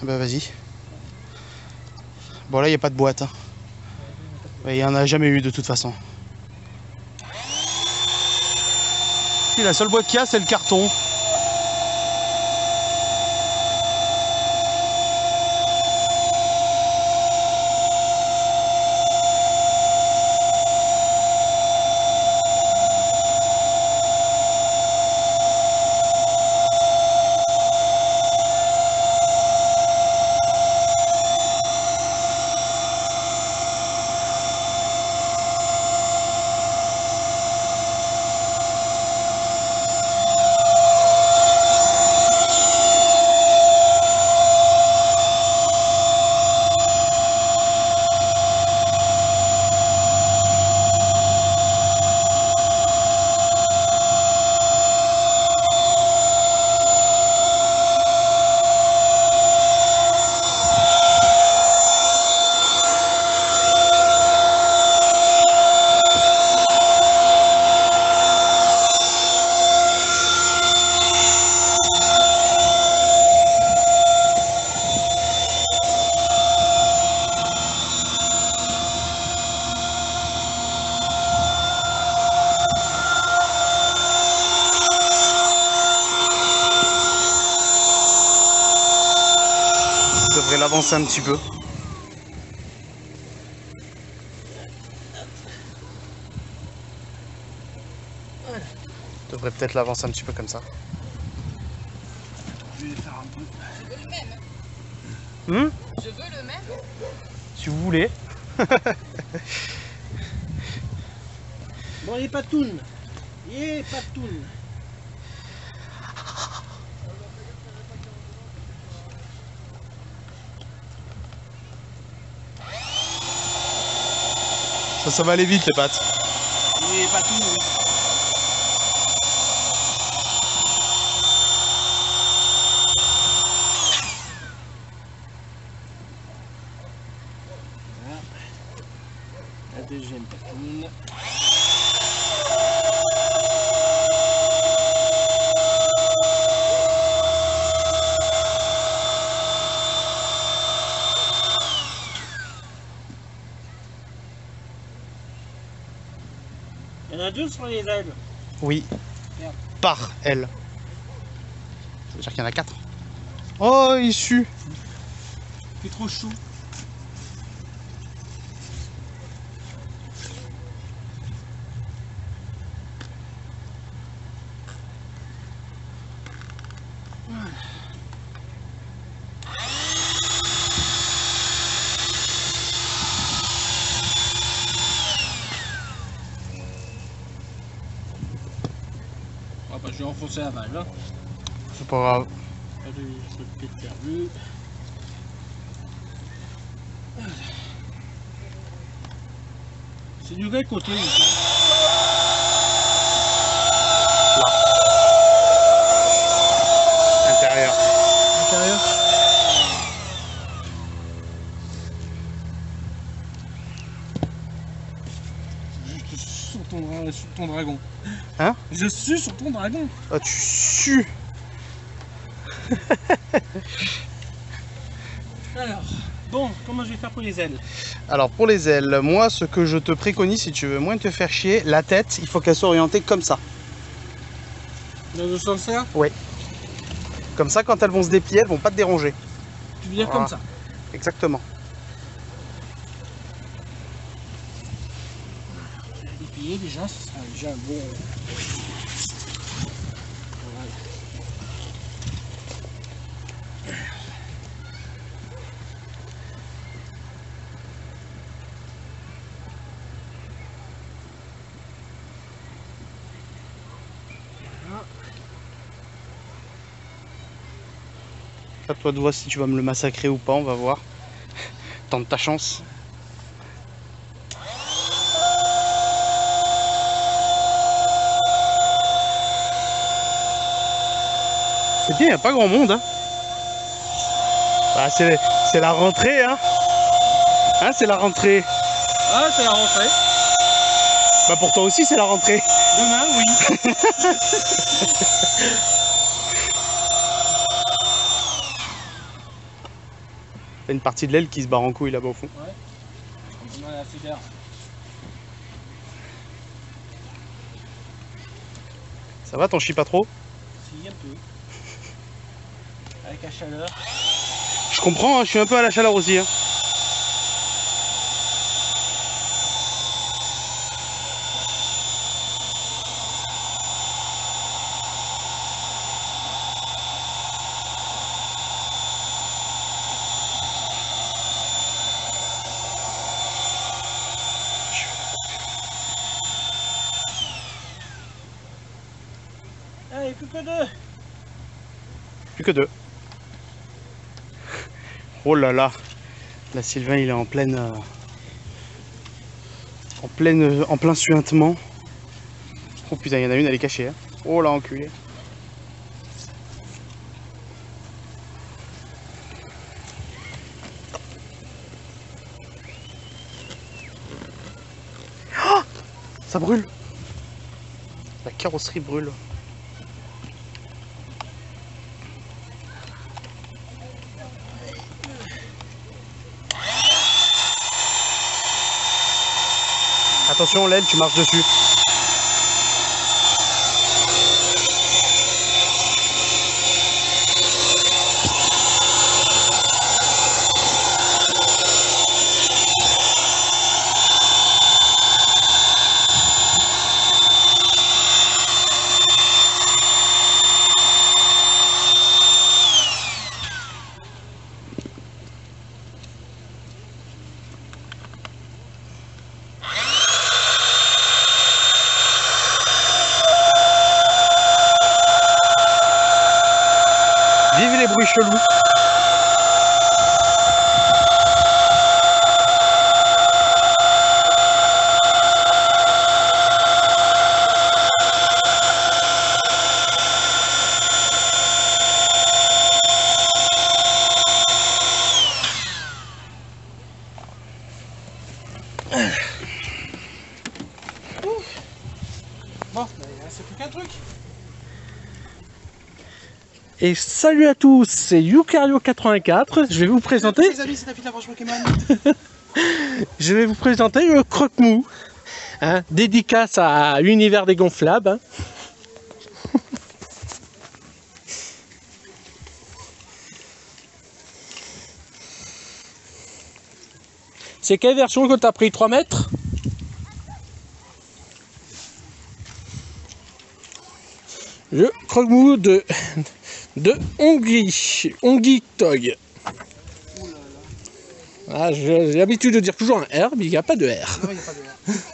Ah Bah vas-y. Bon là il n'y a pas de boîte. hein. Il n'y en a jamais eu de toute façon. La seule boîte qu'il y a c'est le carton. L'avancer un petit peu. Je devrais peut-être l'avancer un petit peu comme ça. Je vais faire un peu. Je veux le même. Hum Je veux le même. si vous voulez. Bon, il est pas toune. Il est pas toune. Ça, va aller vite les pattes. Pas toune. oui. La deuxième patoune. Il y en a deux sur les ailes. Oui. Merde. Par elle. Ça veut dire qu'il y en a quatre. Oh, il sue. C'est trop chou. Ah bah je vais enfoncer la balle là. C'est pas grave. Allez, je vais peut-être faire vu. C'est du vrai côté. ici. Intérieur. Intérieur. Suis sur ton, sur ton dragon. Hein Je suis sur ton dragon. Ah, tu sues. Alors, bon, comment je vais faire pour les ailes? Alors pour les ailes, moi ce que je te préconise si tu veux moins te faire chier, la tête, il faut qu'elle soit orientée comme ça. Dans ce sens-là Comme ça quand elles vont se déplier, elles vont pas te déranger. Tu veux dire Voilà. comme ça? Exactement. Déjà, ce sera déjà un bon. Voilà. À toi de voir si tu vas me le massacrer ou pas, on va voir. Tente ta chance. C'est bien, il a pas grand monde. Hein. Bah, c'est, la rentrée, hein. Hein, c'est la rentrée. Ah, c'est la rentrée. Bah pour toi aussi, c'est la rentrée. Demain, oui. T'as une partie de l'aile qui se barre en couille là-bas au fond. D'air. Ça va, t'en chies pas trop? Si, un peu. Avec la chaleur. Je comprends, hein, je suis un peu à la chaleur aussi. hein. Allez, plus que deux. Plus que deux. Oh là là. Là, Sylvain, il est en pleine. euh, en pleine. euh, en plein suintement. Oh putain, il y en a une, elle est cachée. hein. Oh là, enculé. Ah Ça brûle. La carrosserie brûle. Attention, l'aile, tu marches dessus. Vive les bruits chelous. Bon, c'est plus qu'un truc. Et salut à tous, c'est Yucario84. Je vais vous présenter, Les amis, c'est David Lavanche Pokémon. je vais vous présenter le croque-mou. Hein, dédicace à l'univers des gonflables. hein. C'est quelle version que tu as pris 3 mètres? Le croque-mou de, de Hongrie, Hongrie Toy. Ah, j'ai l'habitude de dire toujours un R, mais il n'y a pas de R. Non, il n'y a pas de